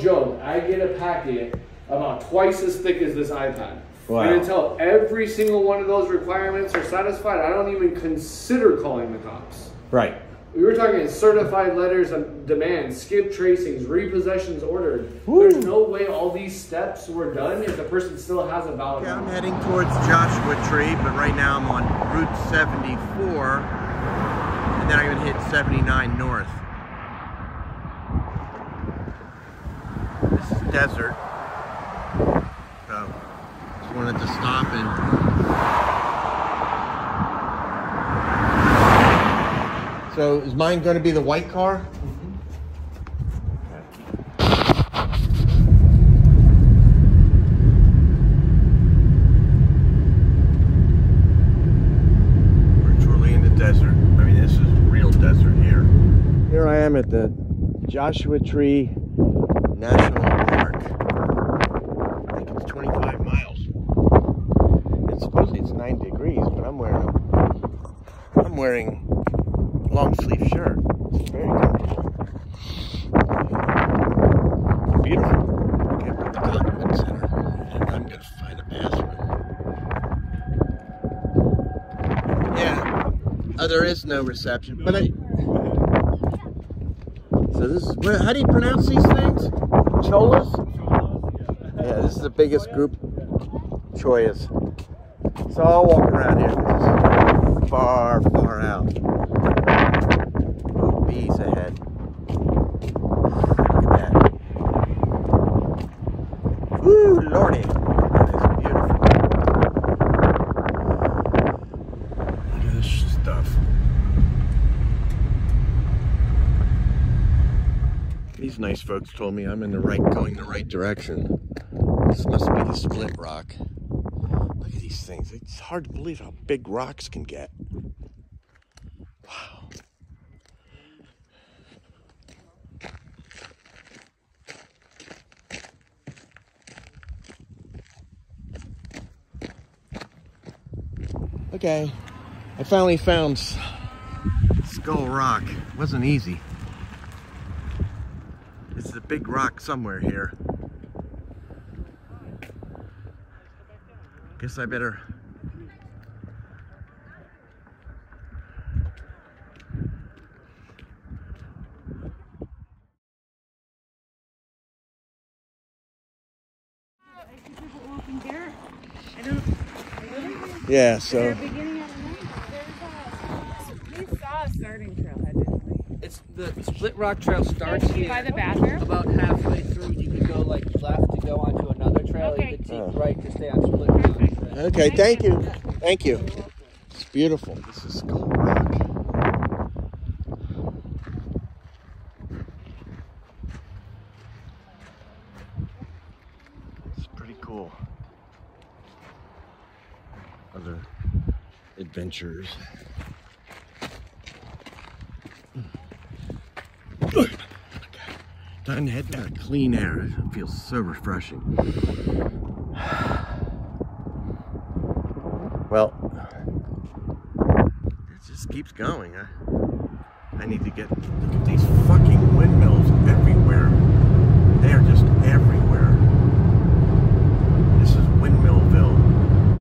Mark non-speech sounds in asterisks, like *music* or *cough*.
get a packet about twice as thick as this iPad. Wow. And until every single one of those requirements are satisfied, I don't even consider calling the cops. Right. We were talking certified letters of demand, skip tracings, repossessions ordered. There's no way all these steps were done if the person still has a valid Okay, I'm heading towards Joshua Tree, but right now I'm on Route 74, and then I'm gonna hit 79 north. This is desert, so just wanted to stop and. So is mine going to be the white car? We're truly in the desert. I mean, this is real desert here. Here I am at the Joshua Tree National Park. I think it's 25 miles. And supposedly it's 9 degrees, but I'm wearing I'm wearing long sleeve shirt. It's very comfortable. Beautiful. Okay, put the document center. And I'm gonna find a bathroom. Yeah. Oh, there is no reception, but I. *laughs* So this is? How do you pronounce these things? Cholas. Yeah, this is the biggest group. Chollas. So I'll walk around here. 'cause it's far, far out. Oh, bees ahead. Look at that. Lordy. That is beautiful. Look at this stuff. These nice folks told me I'm in the right, going the right direction. This must be the split rock. Look at these things. It's hard to believe how big rocks can get. Wow. Okay, I finally found Skull Rock. It wasn't easy. A big rock somewhere here. Guess I better. Yeah, so beginning of the night. There's a, we saw a starting trailhead, didn't we? It's the Split Rock Trail starts here. By the bathroom? About halfway through, you can go like left to go onto another trail. Okay. You can take Oh. right to stay on Split Rock. Trail. Okay, thank you. Thank you. It's beautiful. This is Skull Rock. It's pretty cool. Other adventures. Head down to clean air. It feels so refreshing. Well, it just keeps going. Huh? I need to get. Look at these fucking everywhere.